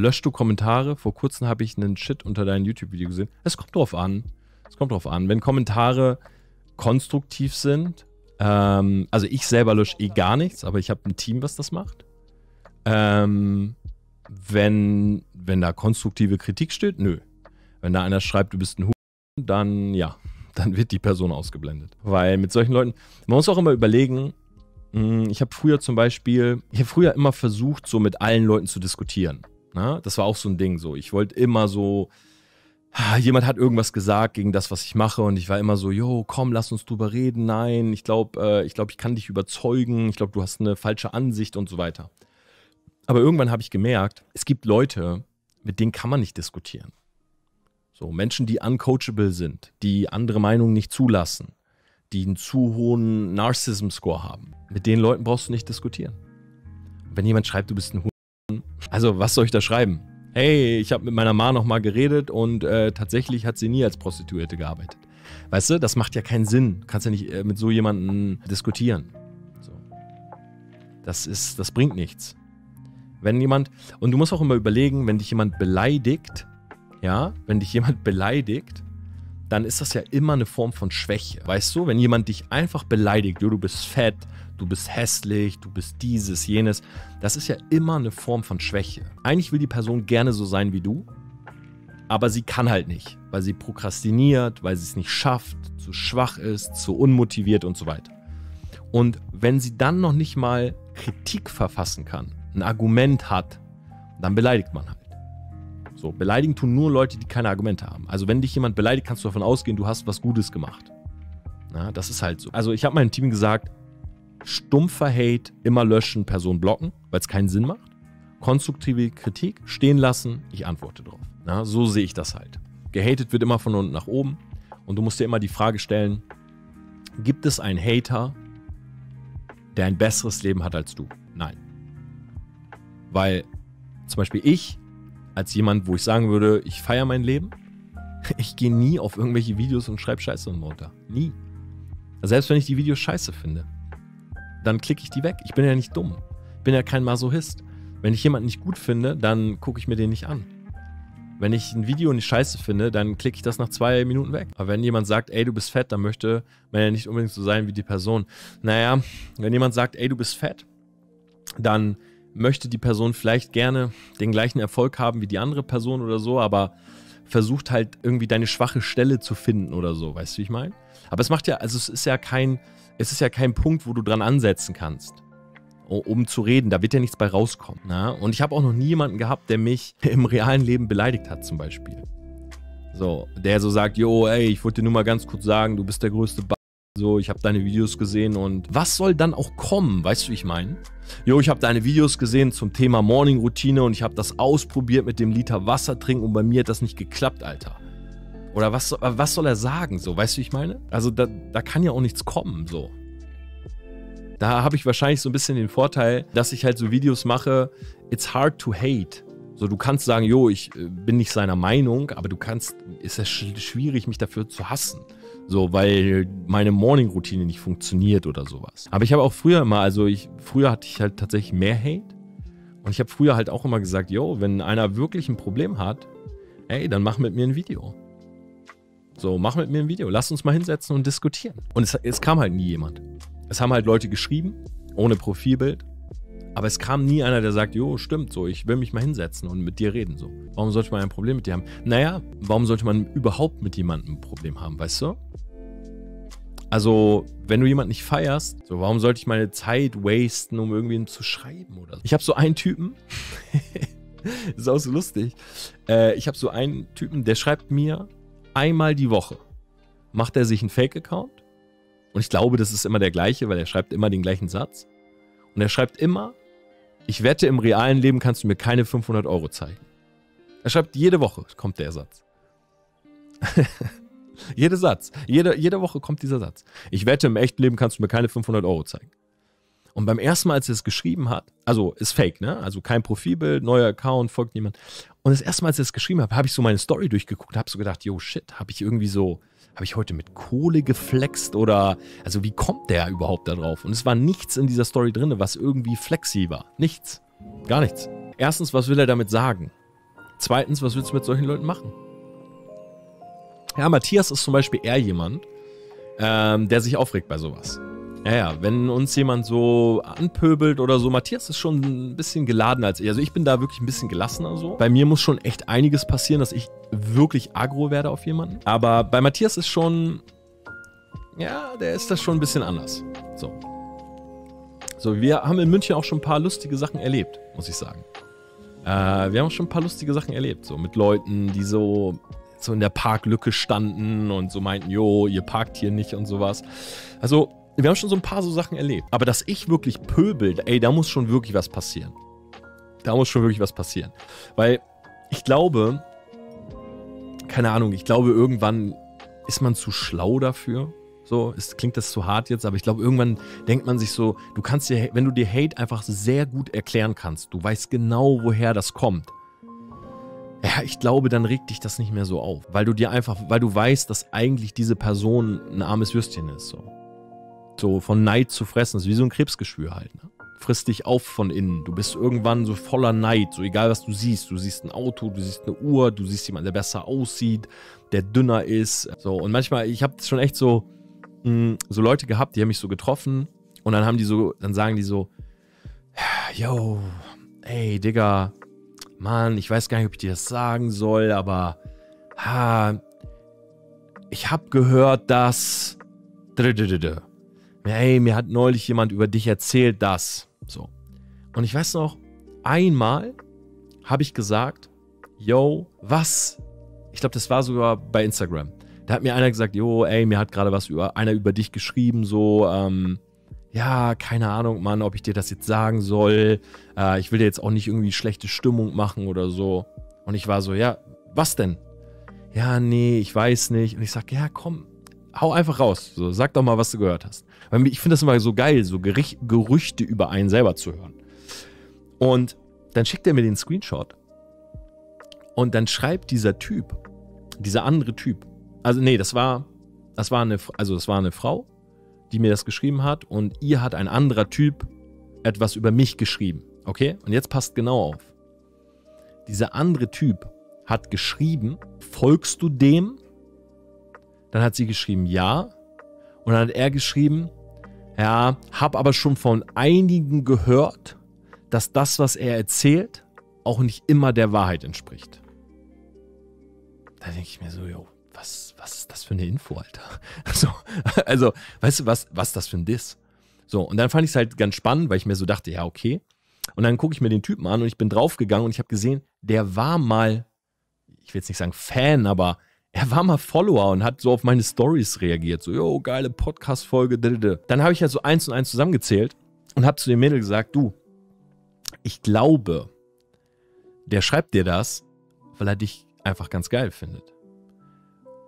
löscht du Kommentare? Vor kurzem habe ich einen Shit unter deinem YouTube-Video gesehen. Es kommt drauf an. Es kommt drauf an. Wenn Kommentare konstruktiv sind, ähm, also ich selber lösche eh gar nichts, aber ich habe ein Team, was das macht. Ähm, wenn, wenn da konstruktive Kritik steht, nö. Wenn da einer schreibt, du bist ein Huhn, dann ja, dann wird die Person ausgeblendet. Weil mit solchen Leuten, man muss auch immer überlegen, hm, ich habe früher zum Beispiel, ich habe früher immer versucht, so mit allen Leuten zu diskutieren. Ne? Das war auch so ein Ding so. Ich wollte immer so, ah, jemand hat irgendwas gesagt gegen das, was ich mache und ich war immer so, jo, komm, lass uns drüber reden. Nein, ich glaube, äh, ich glaube, ich kann dich überzeugen. Ich glaube, du hast eine falsche Ansicht und so weiter. Aber irgendwann habe ich gemerkt, es gibt Leute, mit denen kann man nicht diskutieren. So Menschen, die uncoachable sind, die andere Meinungen nicht zulassen, die einen zu hohen Narcissism-Score haben. Mit den Leuten brauchst du nicht diskutieren. wenn jemand schreibt, du bist ein also was soll ich da schreiben? Hey, ich habe mit meiner Ma noch mal geredet und äh, tatsächlich hat sie nie als Prostituierte gearbeitet. Weißt du, das macht ja keinen Sinn. Du kannst ja nicht äh, mit so jemandem diskutieren. So. Das ist, das bringt nichts. Wenn jemand, und du musst auch immer überlegen, wenn dich jemand beleidigt, ja, wenn dich jemand beleidigt, dann ist das ja immer eine Form von Schwäche. Weißt du, wenn jemand dich einfach beleidigt, du bist fett, du bist hässlich, du bist dieses, jenes, das ist ja immer eine Form von Schwäche. Eigentlich will die Person gerne so sein wie du, aber sie kann halt nicht, weil sie prokrastiniert, weil sie es nicht schafft, zu schwach ist, zu unmotiviert und so weiter. Und wenn sie dann noch nicht mal Kritik verfassen kann, ein Argument hat, dann beleidigt man halt. So, beleidigen tun nur Leute, die keine Argumente haben. Also wenn dich jemand beleidigt, kannst du davon ausgehen, du hast was Gutes gemacht. Ja, das ist halt so. Also ich habe meinem Team gesagt, stumpfer Hate immer löschen, Person blocken, weil es keinen Sinn macht. Konstruktive Kritik stehen lassen, ich antworte drauf. Ja, so sehe ich das halt. Gehatet wird immer von unten nach oben und du musst dir immer die Frage stellen, gibt es einen Hater, der ein besseres Leben hat als du? Nein. Weil zum Beispiel ich als jemand, wo ich sagen würde, ich feiere mein Leben. Ich gehe nie auf irgendwelche Videos und schreibe Scheiße runter. Nie. Selbst wenn ich die Videos scheiße finde, dann klicke ich die weg. Ich bin ja nicht dumm. Ich bin ja kein Masochist. Wenn ich jemanden nicht gut finde, dann gucke ich mir den nicht an. Wenn ich ein Video nicht scheiße finde, dann klicke ich das nach zwei Minuten weg. Aber wenn jemand sagt, ey, du bist fett, dann möchte man ja nicht unbedingt so sein wie die Person. Naja, wenn jemand sagt, ey, du bist fett, dann möchte die Person vielleicht gerne den gleichen Erfolg haben wie die andere Person oder so, aber versucht halt irgendwie deine schwache Stelle zu finden oder so, weißt du, wie ich meine? Aber es macht ja, also es ist ja kein, es ist ja kein Punkt, wo du dran ansetzen kannst, um zu reden. Da wird ja nichts bei rauskommen. Na? Und ich habe auch noch nie jemanden gehabt, der mich im realen Leben beleidigt hat, zum Beispiel. So, der so sagt, jo, ey, ich wollte dir nur mal ganz kurz sagen, du bist der größte ba so, ich habe deine Videos gesehen und was soll dann auch kommen, weißt du, wie ich meine? Jo, ich habe deine Videos gesehen zum Thema Morning Routine und ich habe das ausprobiert mit dem Liter Wasser trinken und bei mir hat das nicht geklappt, Alter. Oder was, was soll er sagen, so, weißt du, wie ich meine? Also da, da kann ja auch nichts kommen, so. Da habe ich wahrscheinlich so ein bisschen den Vorteil, dass ich halt so Videos mache, it's hard to hate. So, du kannst sagen, jo, ich äh, bin nicht seiner Meinung, aber du kannst, ist es schwierig, mich dafür zu hassen. So, weil meine Morning-Routine nicht funktioniert oder sowas. Aber ich habe auch früher immer, also ich, früher hatte ich halt tatsächlich mehr Hate. Und ich habe früher halt auch immer gesagt, yo, wenn einer wirklich ein Problem hat, ey, dann mach mit mir ein Video. So, mach mit mir ein Video. Lass uns mal hinsetzen und diskutieren. Und es, es kam halt nie jemand. Es haben halt Leute geschrieben, ohne Profilbild. Aber es kam nie einer, der sagt, jo, stimmt so, ich will mich mal hinsetzen und mit dir reden. So. Warum sollte man ein Problem mit dir haben? Naja, warum sollte man überhaupt mit jemandem ein Problem haben, weißt du? Also, wenn du jemanden nicht feierst, so, warum sollte ich meine Zeit wasten, um irgendwen zu schreiben oder so? Ich habe so einen Typen, das ist auch so lustig. Äh, ich habe so einen Typen, der schreibt mir einmal die Woche, macht er sich einen Fake-Account. Und ich glaube, das ist immer der gleiche, weil er schreibt immer den gleichen Satz. Und er schreibt immer, ich wette, im realen Leben kannst du mir keine 500 Euro zeigen. Er schreibt jede Woche, kommt der Satz. jede Satz. Jede, jede Woche kommt dieser Satz. Ich wette, im echten Leben kannst du mir keine 500 Euro zeigen. Und beim ersten Mal, als er es geschrieben hat, also ist fake, ne? Also kein Profilbild, neuer Account, folgt niemand. Und das erste Mal, als er es geschrieben hat, habe ich so meine Story durchgeguckt, habe so gedacht, yo shit, habe ich irgendwie so, habe ich heute mit Kohle geflext oder, also wie kommt der überhaupt da drauf? Und es war nichts in dieser Story drin, was irgendwie flexi war. Nichts. Gar nichts. Erstens, was will er damit sagen? zweitens, was willst du mit solchen Leuten machen? Ja, Matthias ist zum Beispiel eher jemand, ähm, der sich aufregt bei sowas. Ja, ja, wenn uns jemand so anpöbelt oder so, Matthias ist schon ein bisschen geladener als ich. Also ich bin da wirklich ein bisschen gelassener so. Bei mir muss schon echt einiges passieren, dass ich wirklich aggro werde auf jemanden. Aber bei Matthias ist schon, ja, der ist das schon ein bisschen anders. So. So, wir haben in München auch schon ein paar lustige Sachen erlebt, muss ich sagen. Äh, wir haben auch schon ein paar lustige Sachen erlebt, so mit Leuten, die so so in der Parklücke standen und so meinten, jo, ihr parkt hier nicht und sowas. Also, wir haben schon so ein paar so Sachen erlebt. Aber dass ich wirklich pöbel, ey, da muss schon wirklich was passieren. Da muss schon wirklich was passieren. Weil ich glaube, keine Ahnung, ich glaube, irgendwann ist man zu schlau dafür. So, es klingt das zu hart jetzt, aber ich glaube, irgendwann denkt man sich so, du kannst dir, wenn du dir Hate einfach sehr gut erklären kannst, du weißt genau, woher das kommt ja, ich glaube, dann regt dich das nicht mehr so auf, weil du dir einfach, weil du weißt, dass eigentlich diese Person ein armes Würstchen ist. So, so von Neid zu fressen, das ist wie so ein Krebsgeschwür halt. Ne? Frisst dich auf von innen. Du bist irgendwann so voller Neid, so egal was du siehst. Du siehst ein Auto, du siehst eine Uhr, du siehst jemanden, der besser aussieht, der dünner ist. So und manchmal, ich habe schon echt so mh, hm, so Leute gehabt, die haben mich so getroffen und dann haben die so, dann sagen die so, yo, ey, Digga, Mann, ich weiß gar nicht, ob ich dir das sagen soll, aber ha, ich habe gehört, dass hey, mir hat neulich jemand über dich erzählt, dass so. Und ich weiß noch, einmal habe ich gesagt, yo, was? Ich glaube, das war sogar bei Instagram. Da hat mir einer gesagt, yo, ey, mir hat gerade was über einer über dich geschrieben, so, ähm, ja, keine Ahnung, Mann, ob ich dir das jetzt sagen soll. Äh, ich will dir jetzt auch nicht irgendwie schlechte Stimmung machen oder so. Und ich war so, ja, was denn? Ja, nee, ich weiß nicht. Und ich sag, ja, komm, hau einfach raus. So, sag doch mal, was du gehört hast. Weil ich finde das immer so geil, so Gericht, Gerüchte über einen selber zu hören. Und dann schickt er mir den Screenshot. Und dann schreibt dieser Typ, dieser andere Typ, also nee, das war, das war eine, also das war eine Frau, die mir das geschrieben hat und ihr hat ein anderer Typ etwas über mich geschrieben. Okay? Und jetzt passt genau auf. Dieser andere Typ hat geschrieben, folgst du dem? Dann hat sie geschrieben, ja. Und dann hat er geschrieben, ja, hab aber schon von einigen gehört, dass das, was er erzählt, auch nicht immer der Wahrheit entspricht. Da denke ich mir so, jo, was, was ist das für eine Info, Alter? So, also, weißt du, was, was ist das für ein Diss? So, und dann fand ich es halt ganz spannend, weil ich mir so dachte, ja, okay. Und dann gucke ich mir den Typen an und ich bin draufgegangen und ich habe gesehen, der war mal, ich will jetzt nicht sagen Fan, aber er war mal Follower und hat so auf meine Stories reagiert. So, yo, geile Podcast-Folge. Dann habe ich halt so eins und eins zusammengezählt und habe zu dem Mädel gesagt, du, ich glaube, der schreibt dir das, weil er dich einfach ganz geil findet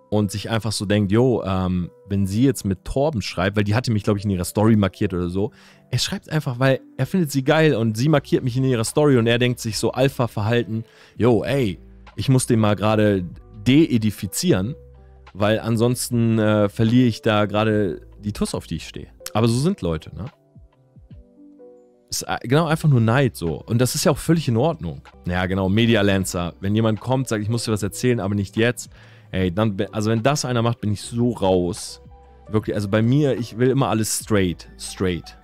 und sich einfach so denkt, jo, ähm, wenn sie jetzt mit Torben schreibt, weil die hatte mich, glaube ich, in ihrer Story markiert oder so, er schreibt einfach, weil er findet sie geil und sie markiert mich in ihrer Story und er denkt sich so Alpha-Verhalten, jo, ey, ich muss den mal gerade de-edifizieren, weil ansonsten äh, verliere ich da gerade die Tuss, auf die ich stehe. Aber so sind Leute, ne? Ist genau einfach nur Neid so. Und das ist ja auch völlig in Ordnung. Ja, genau, Media Lancer. Wenn jemand kommt, sagt, ich muss dir was erzählen, aber nicht jetzt, Ey, dann, also wenn das einer macht, bin ich so raus. Wirklich, also bei mir, ich will immer alles straight, straight.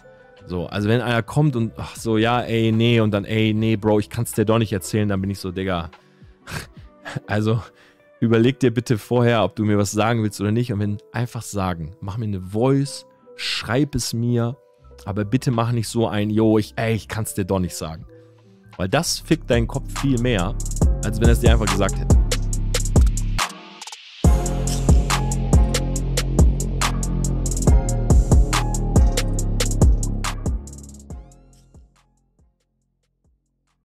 So, also wenn einer kommt und ach so, ja, ey, nee, und dann, ey, nee, Bro, ich kann es dir doch nicht erzählen, dann bin ich so, Digga. Also, überleg dir bitte vorher, ob du mir was sagen willst oder nicht. Und wenn einfach sagen, mach mir eine Voice, schreib es mir, aber bitte mach nicht so ein, yo, ich, ey, ich kann es dir doch nicht sagen. Weil das fickt deinen Kopf viel mehr, als wenn er es dir einfach gesagt hätte.